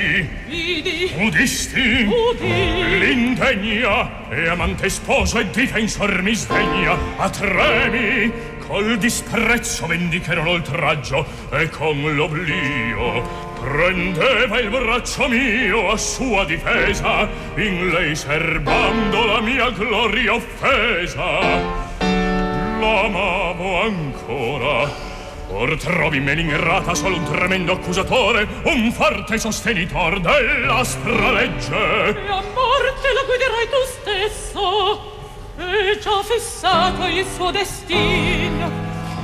vedesti? Vidi. Udisti? Udi. L'indegna e amante sposo e difensor mi sdegna. A tremi, col disprezzo vendicherò l'oltraggio e con l'oblio prendeva il braccio mio a sua difesa in lei serbando la mia gloria offesa l'amavo ancora Or trovi me l'ingrata solo un tremendo accusatore, un forte sostenitor dell'aspra legge. E a morte lo guiderai tu stesso, e già fissato il suo destino.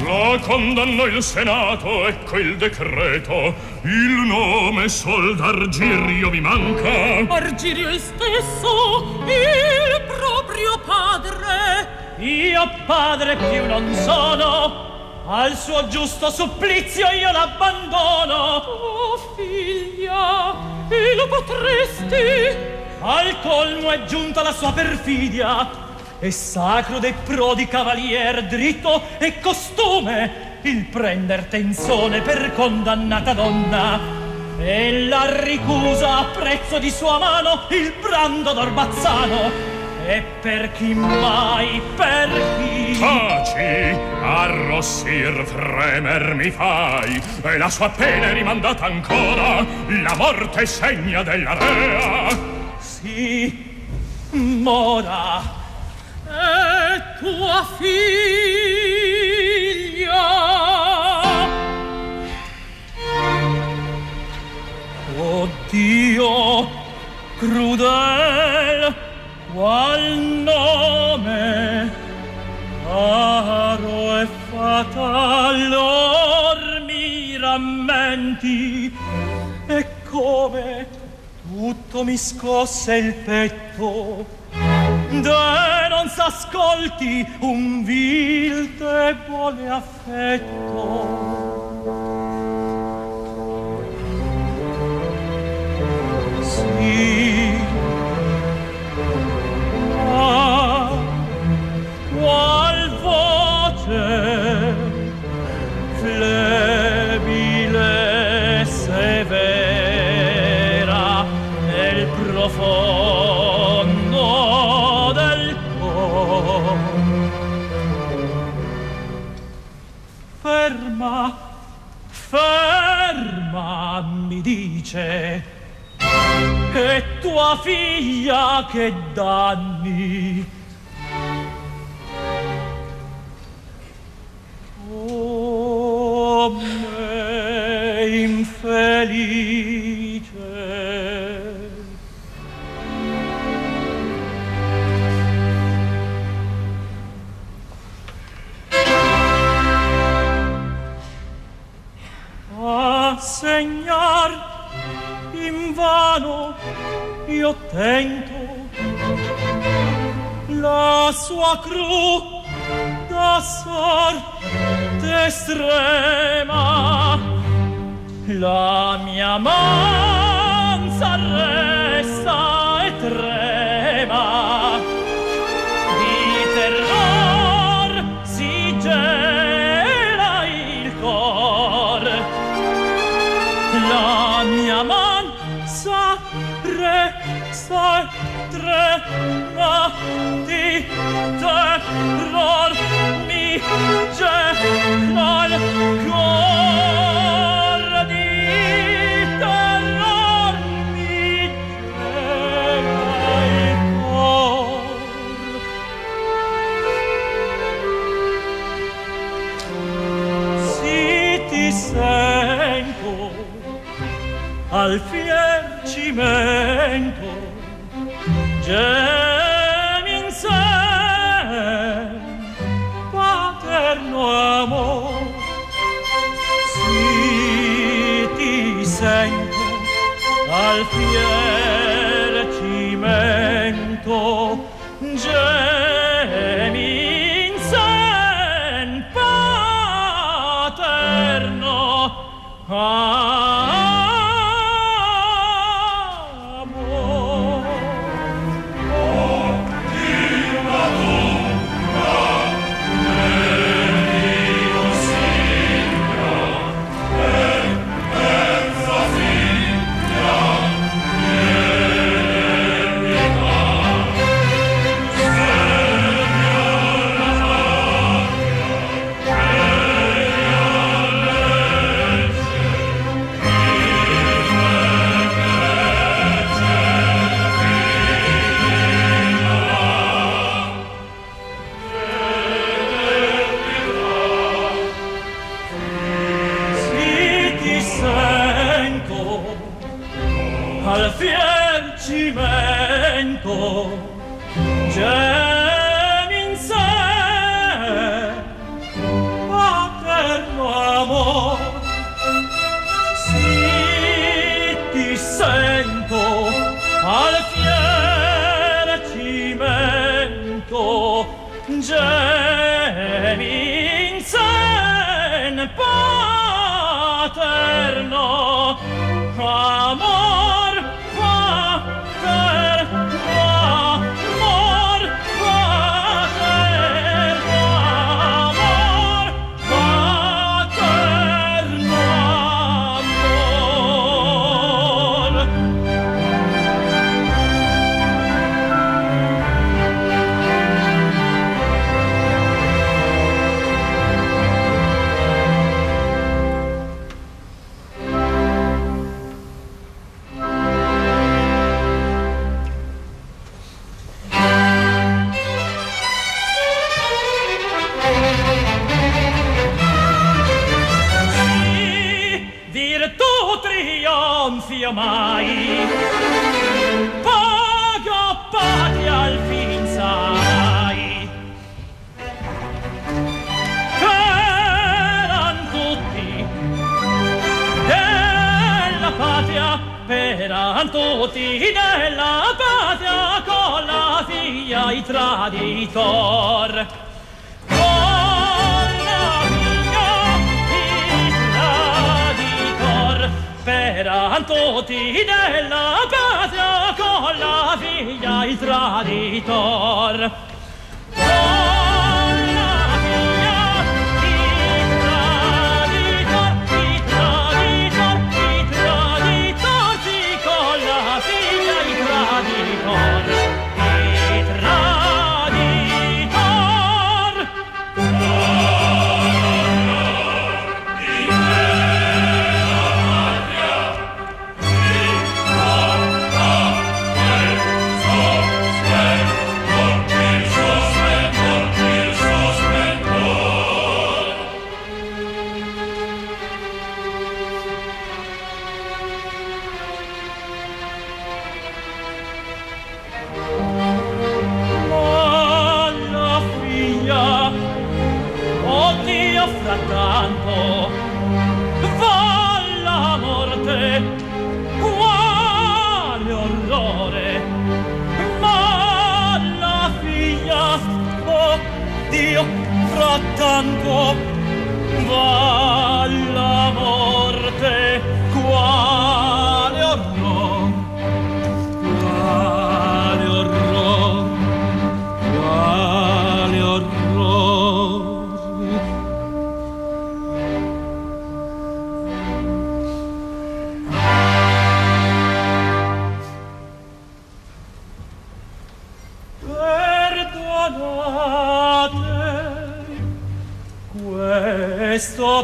La condannò il Senato, ecco il decreto, il nome sol d'Argirio vi manca. Argirio stesso, il proprio padre. Io padre più non sono, al suo giusto supplizio io l'abbandono. Oh, figlia, e lo potresti? Al colmo è giunta la sua perfidia, e sacro dei prodi cavalier dritto e costume il prender tenzone per condannata donna. E la ricusa a prezzo di sua mano il brando d'Orbazzano e per chi mai, per chi... Taci, arrossir, tremer mi fai, e la sua pena è rimandata ancora, la morte segna della rea. Sì, mora, è tua figlia. Oh Dio, crudel, qual nome? Caro e fatal or mi rammenti? E come tutto mi scosse il petto de non s'ascolti un vil debole affetto. Sì dice E tua figlia che danni? Oh me infelice. Segnar invano io tento. La sua cru da sorte estrema la mia manza resta resta e trema di terror mi gela il cor di terror mi gela il cor sì ti sento al fier cimento gemi in sé paterno amor si ti sento al fiel cimento gemi in paterno amor sei traditor. Donna mia il traditor Peranto ti della patria con la figlia il traditor.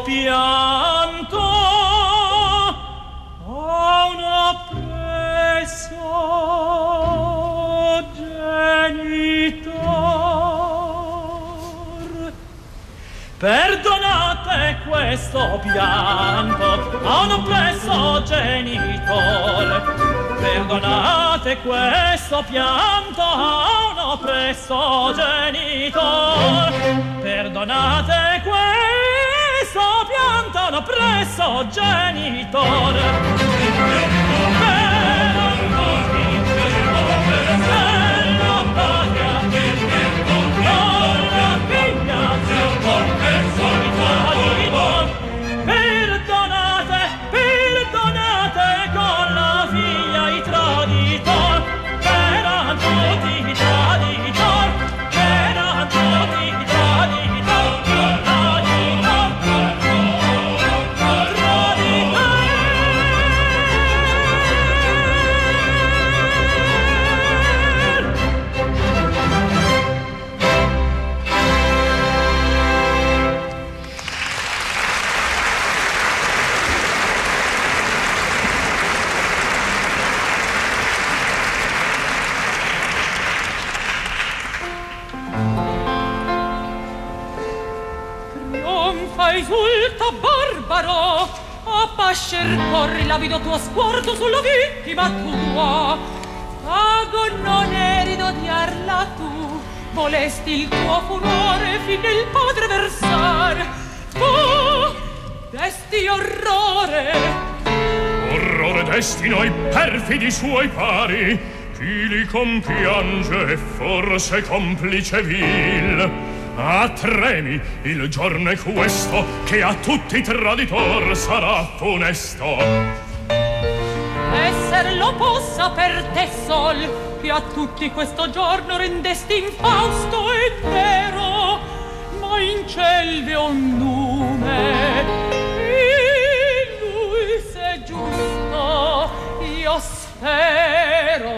pianto a un appresso genitor Perdonate questo pianto a un oppresso genitor Perdonate questo pianto a un oppresso genitor Perdonate questo lontano presso genitor. Suoi pari chi li compiange forse complice vil Ah, tremi, il giorno è questo che a tutti traditor sarà funesto. Esser lo possa per te sol, che a tutti questo giorno rendesti infausto e vero, ma in ciel vi un mistero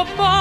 nel suo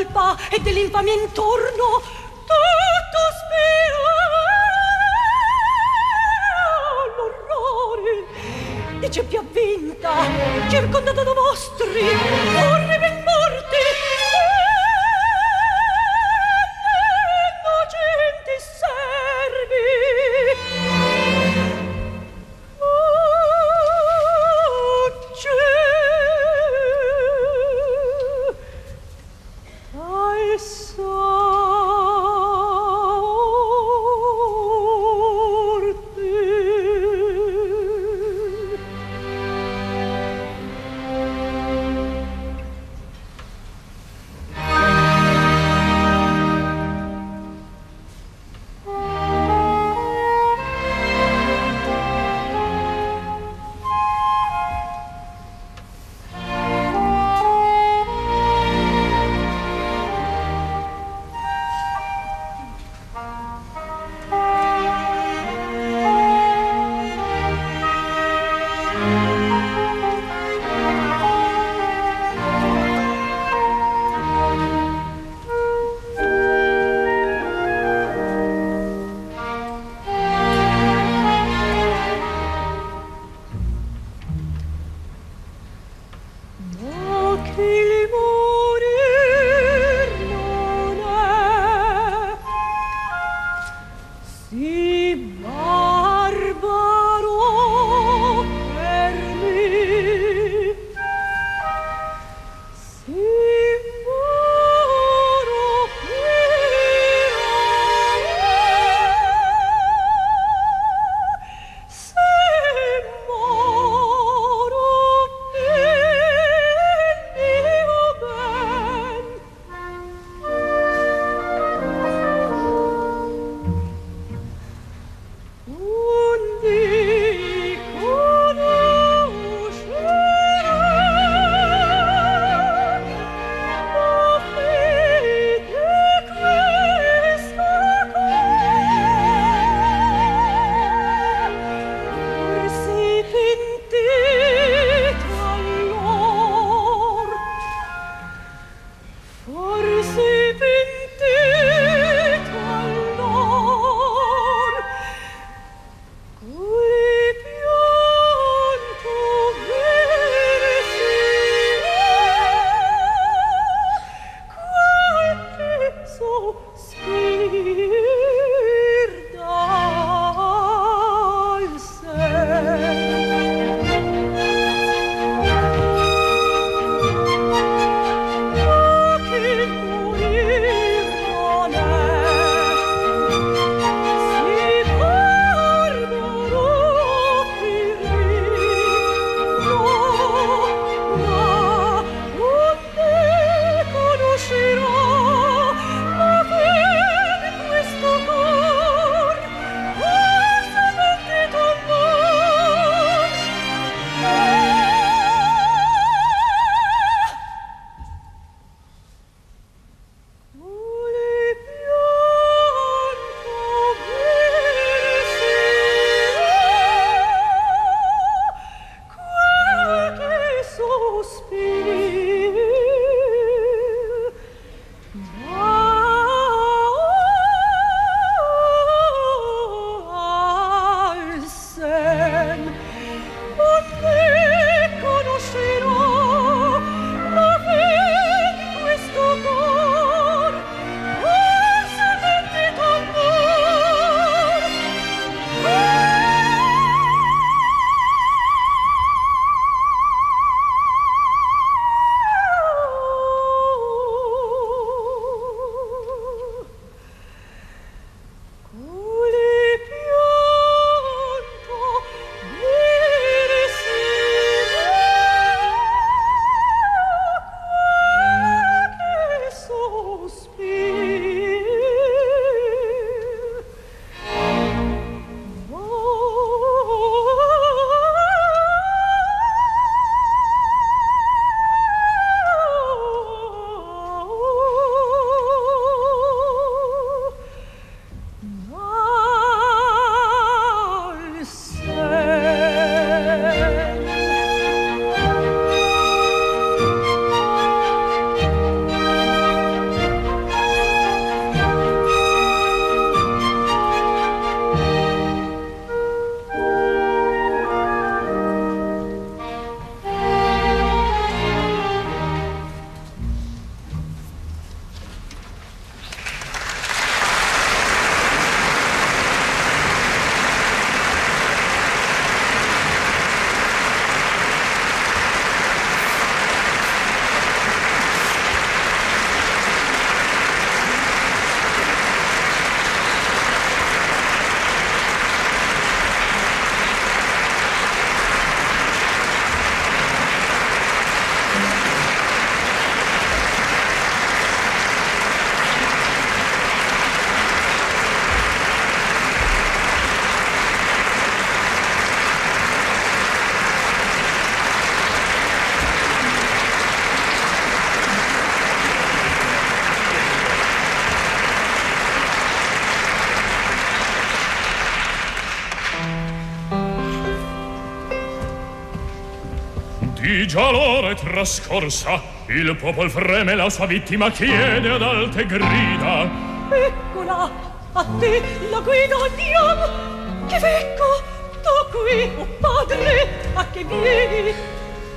colpa e dell'infamia intorno. Trascorsa il popol freme la sua vittima chiede ad alte grida. Eccola a te la guida andiamo che vecco tu qui oh padre a che vieni?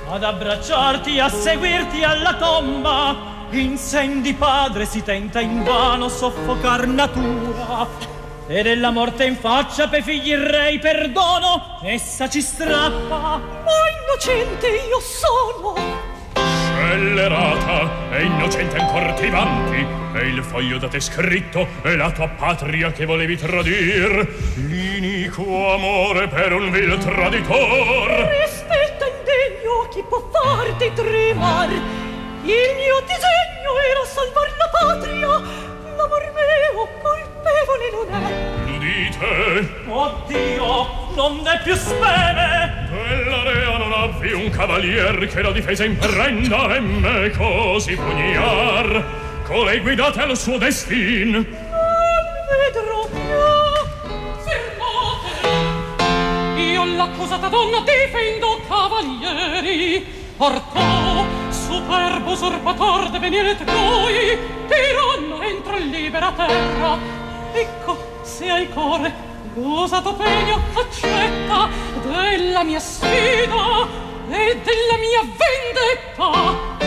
Ad abbracciarti a seguirti alla tomba insendi padre si tenta in vano soffocar natura. E della morte in faccia pe figli il re perdono essa ci strappa. Ma innocente io sono scellerata e innocente ancor ti vanti e il foglio da te scritto è la tua patria che volevi tradir. L'inico amore per un vil traditor. Rispetta indegno chi può farti tremar. Il mio disegno era salvar la patria l'amor mio colpevole non è l'udite oddio non è più speme quella rea non ha più un cavalier che la difesa imprenda e me così pugnar colei guidate al suo destin. Non vedrò più. Fermate io l'accusata donna difendo cavalieri. Portò superbo usurpator de venire troi tiranno entro libera terra ecco se hai cuore L'usato pegno accetta della mia sfida e della mia vendetta.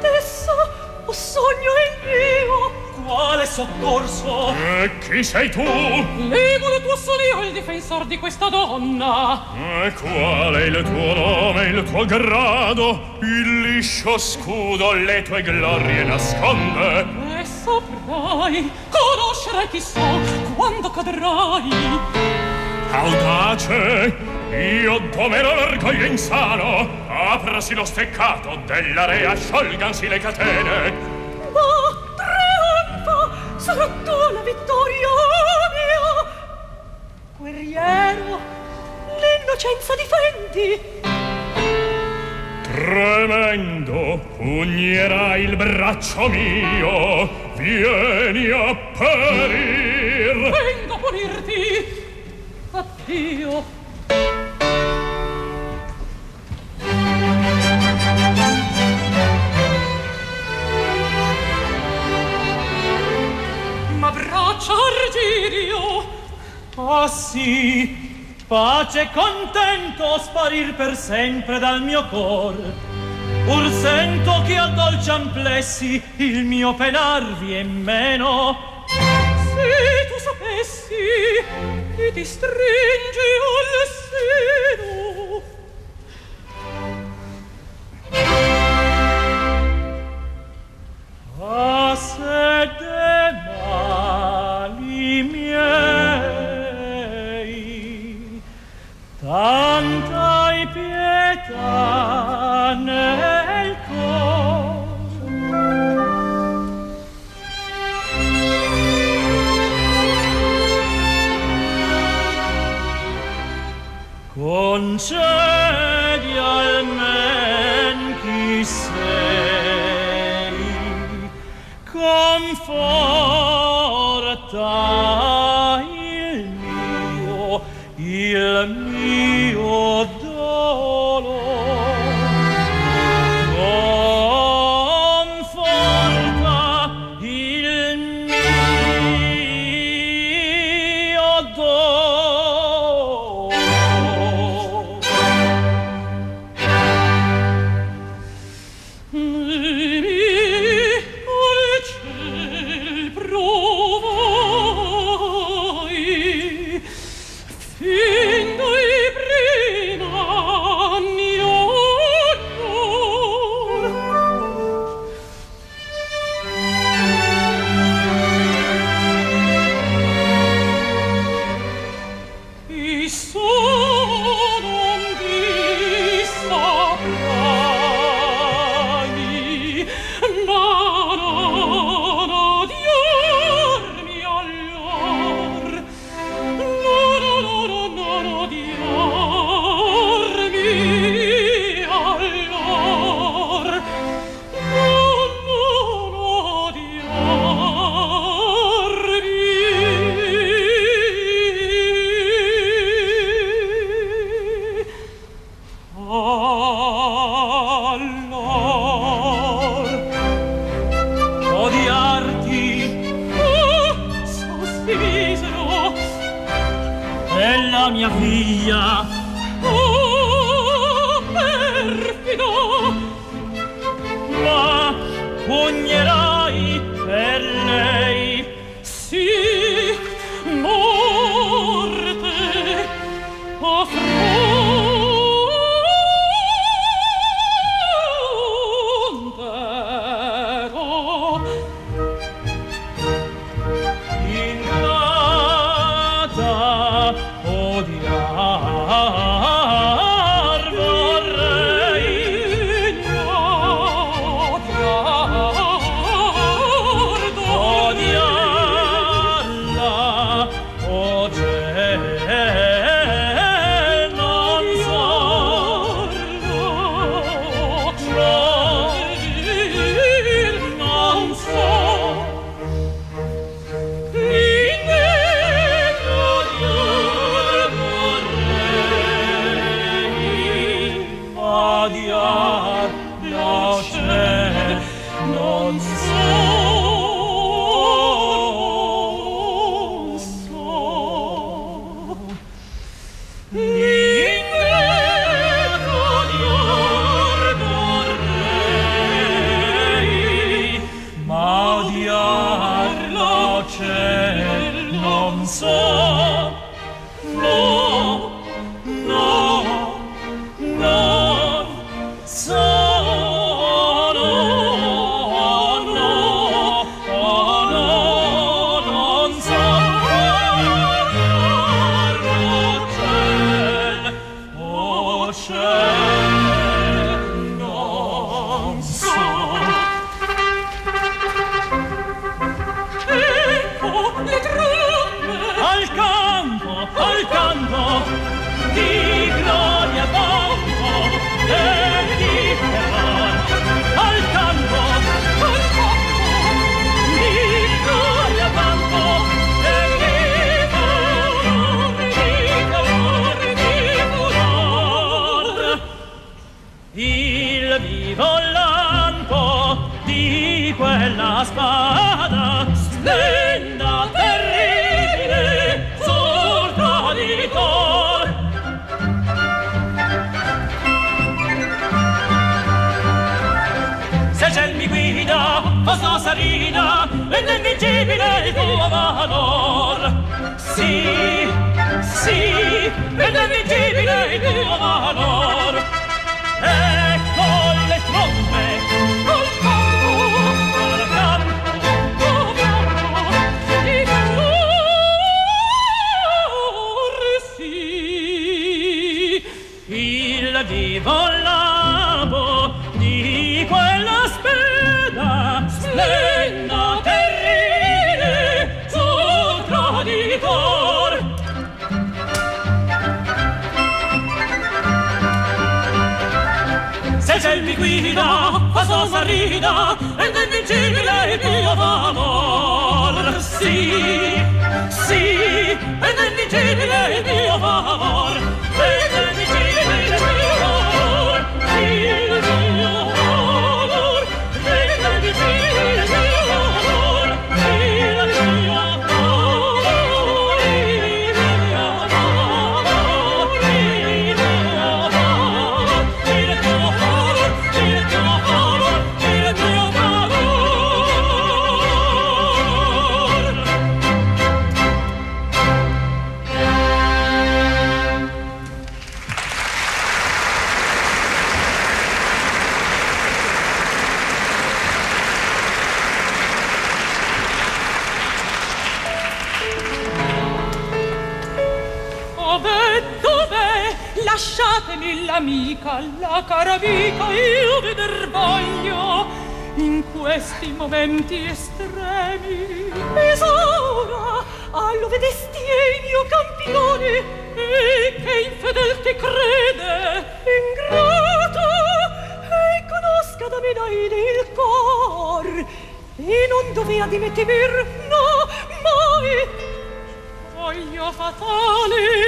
Tessa, o sogno è mio. Quale soccorso? E chi sei tu? Levo lo tuo solio il difensor di questa donna. E qual è il tuo nome, il tuo grado? Il liscio scudo le tue glorie nasconde. E saprai, conoscerai chi so, quando cadrai. Audace, io domero l'orgoglio insano. Aprasi lo steccato della rea, sciolgansi le catene. Ma trionfa, sarà tu la vittoria mia. Guerriero, l'innocenza difendi. Tremendo, pugnerai il braccio mio, vieni a perir. Vengo a punirti. Addio. Ma braccia Argirio. Ah sì, Pace e contento sparir per sempre dal mio cor. Pur sento che a dolci amplessi il mio penarvi è meno. Se tu sapessi che ti stringi al seno. guida ed è invincibile il tuo amor sì sì ed è invincibile il tuo amor mia cara amica io veder voglio in questi momenti estremi. Misura allo vedesti e mio campione e che infedel ti crede ingrato e conosca da me dai il cor e non dovea di me temer no mai. Voglio fatale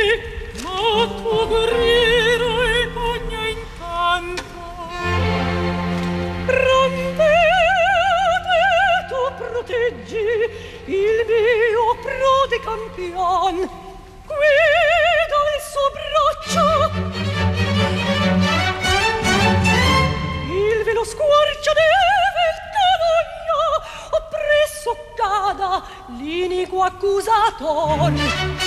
Il ve lo squarcio deve il calogno, oppresso cada l'inico accusator.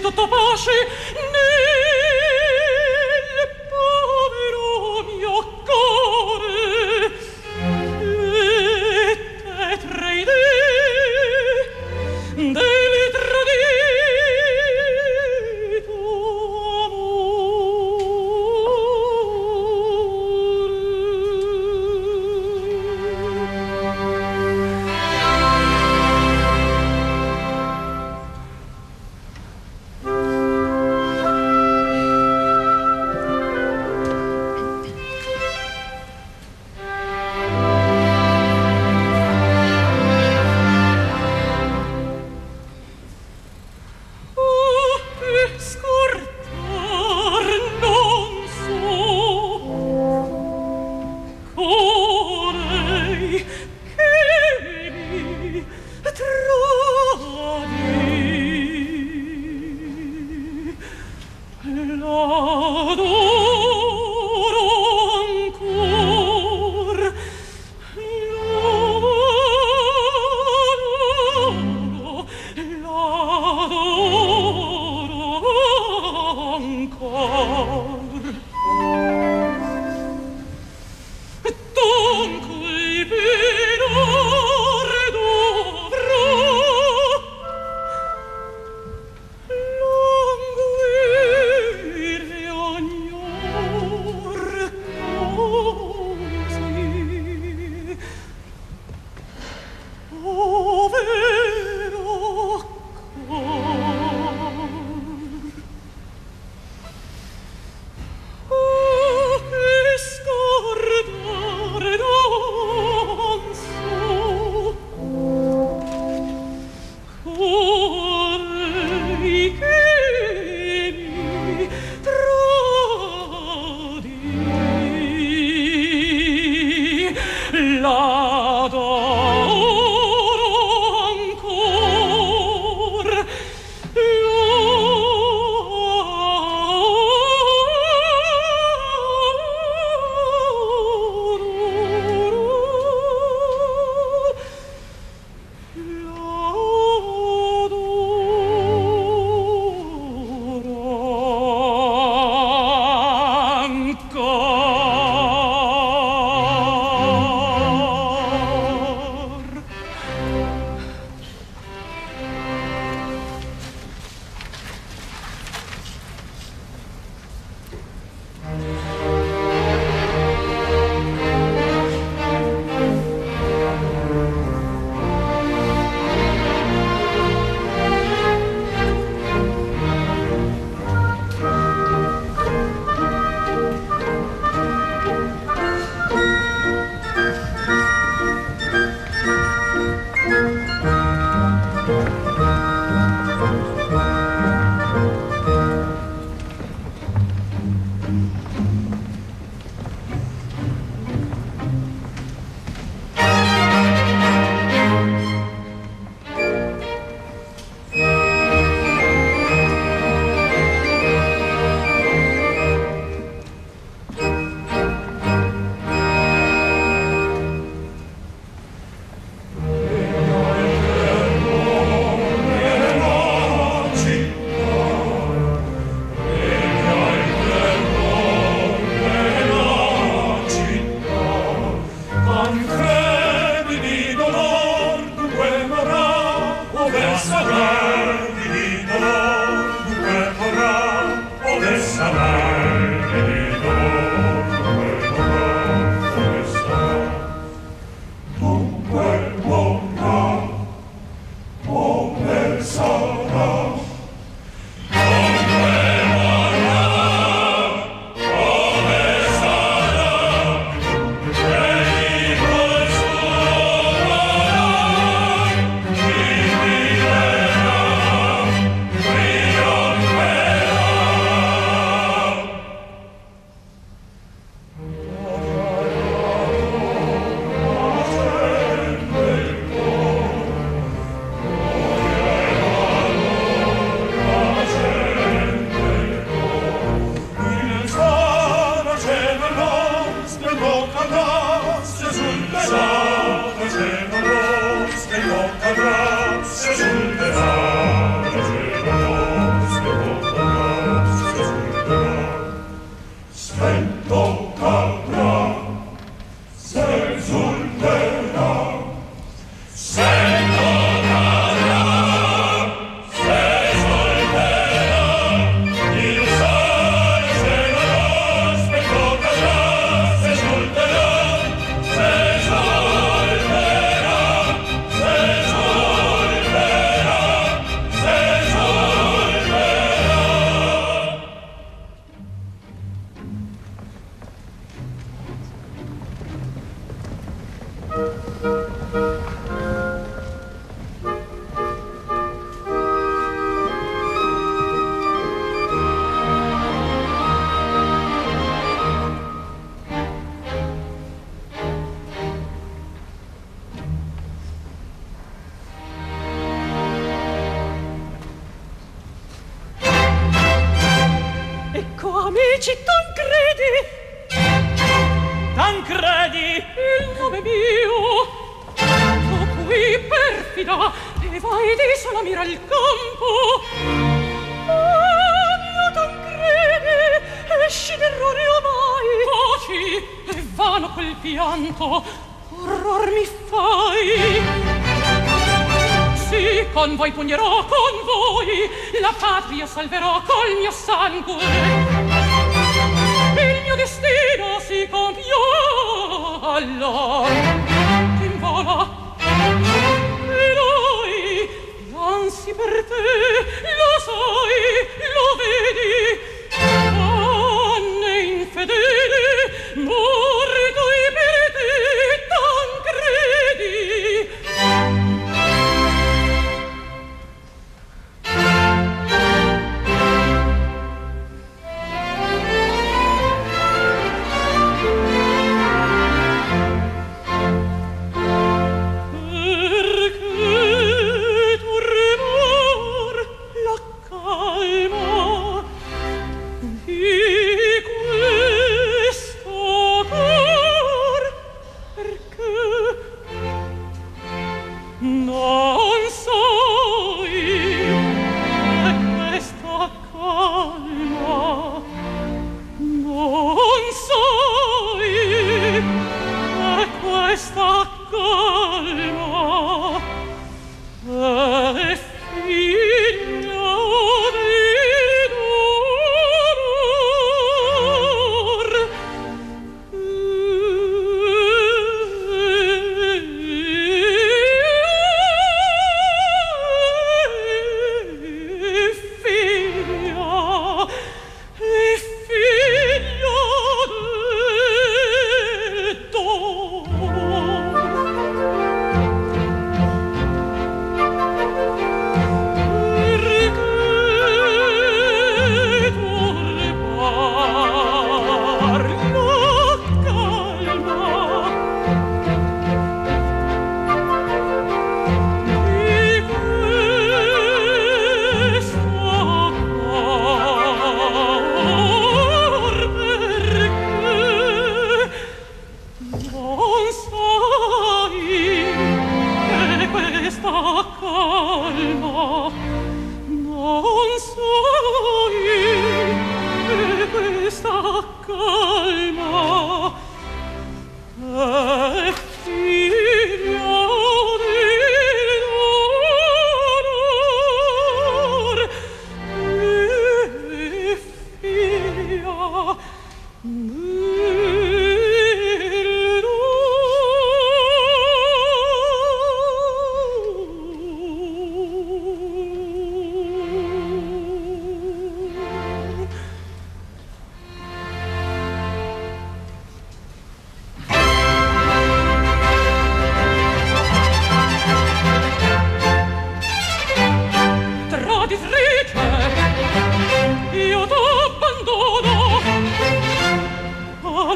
Το τόπο! velado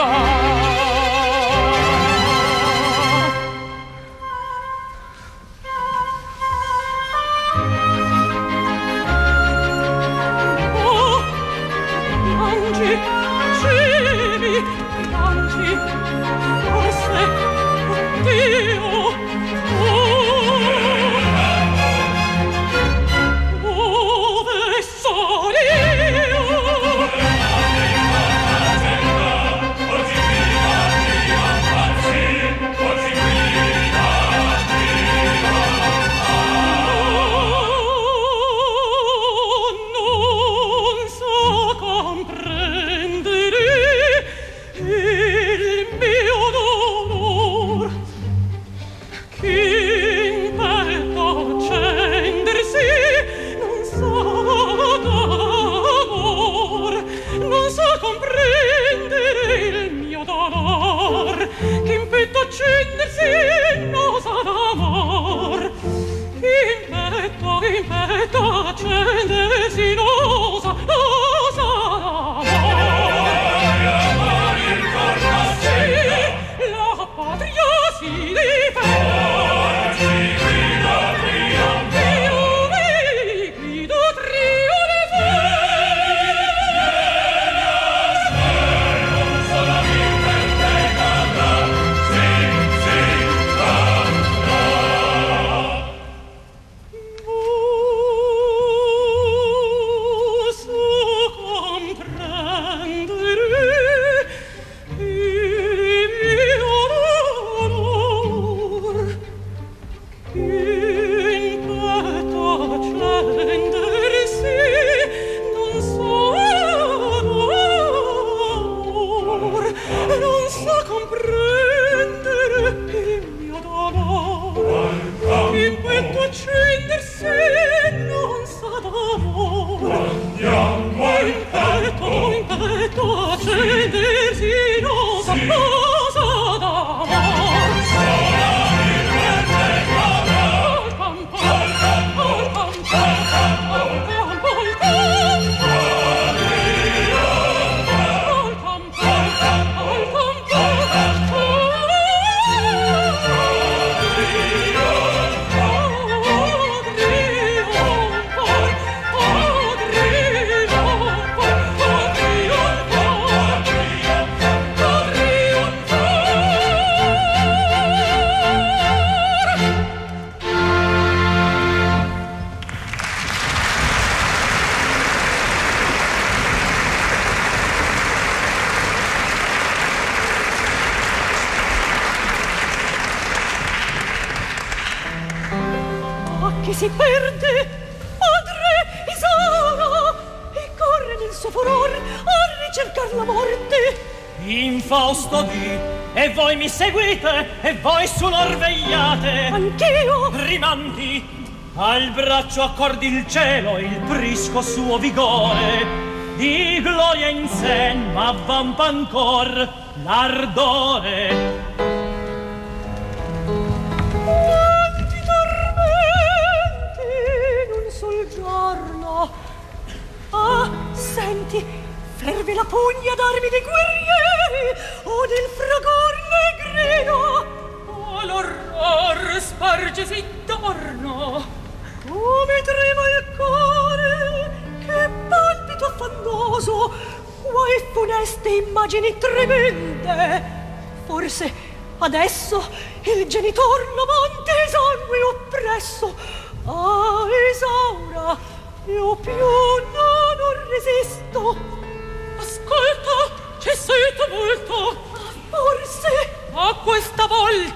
oh braccio accordi il cielo il prisco suo vigore. Di gloria in sen ma vampa ancor l'ardore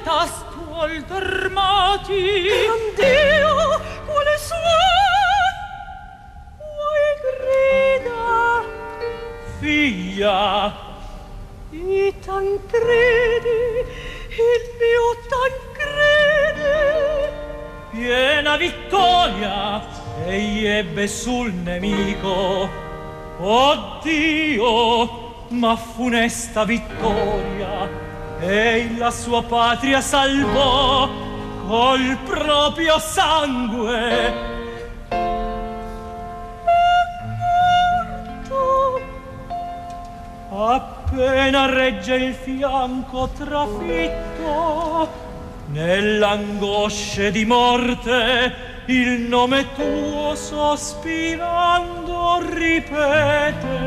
tasto alternati Gran Dio, quale suon Vuoi grida? Figlia I Tancredi Il mio Tancredi Piena vittoria Ei ebbe sul nemico. Oh Oddio Ma funesta vittoria. Ei la sua patria salvò col proprio sangue. Appena regge il fianco trafitto nell'angosce di morte il nome tuo sospirando ripete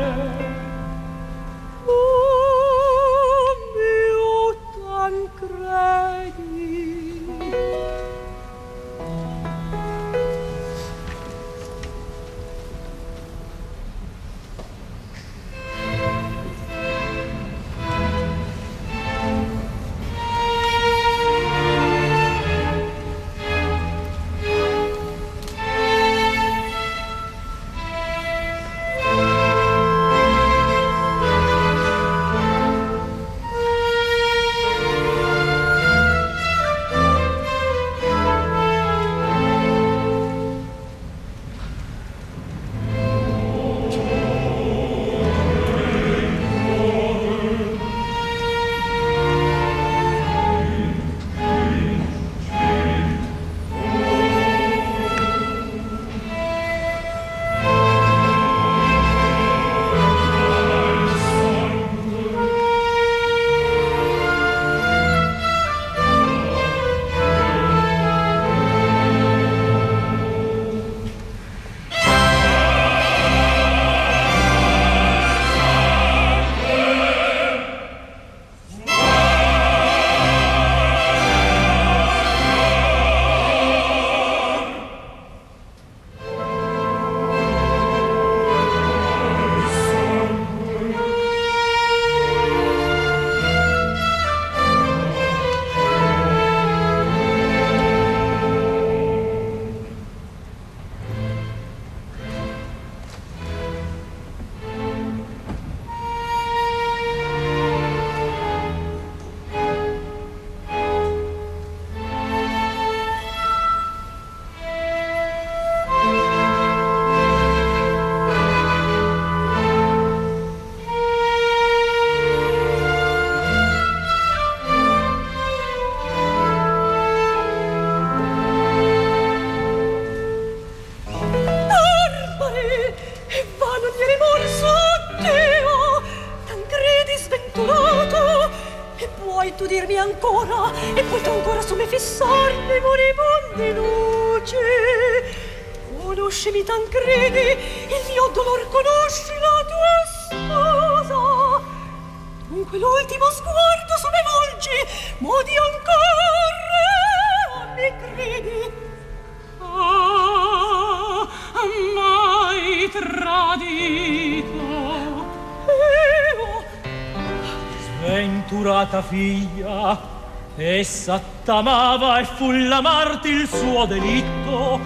t'amava e fu la il suo delitto.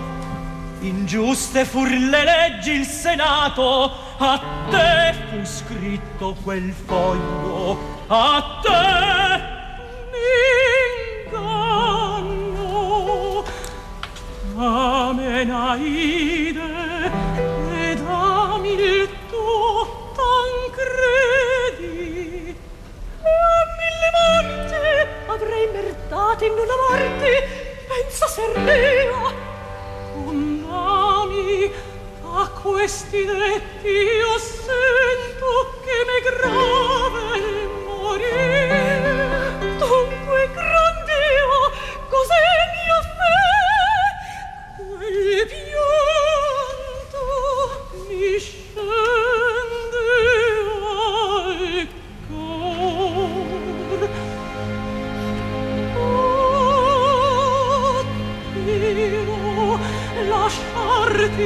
Ingiuste fur le leggi il senato a te fu scritto quel foglio a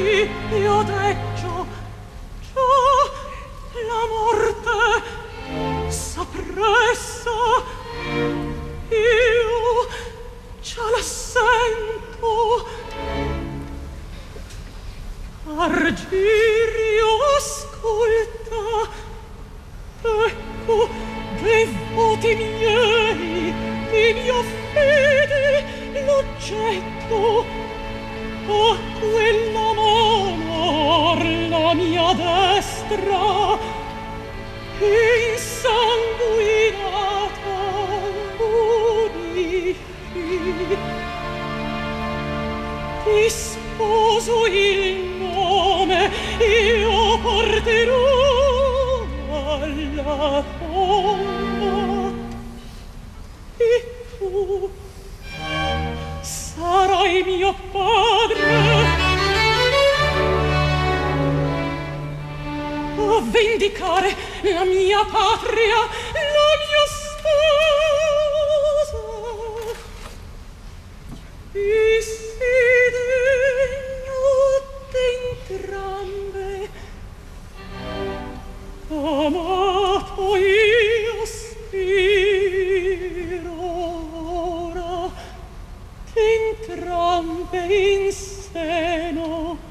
lasciarti io deggio già per la mia destra insanguinata unisci ti sposo il nome io porterò alla tomba e tu sarai mio padre. vendicare la mia patria, la mia sposa. E si degno d'entrambe, amato io spiro ora, che in seno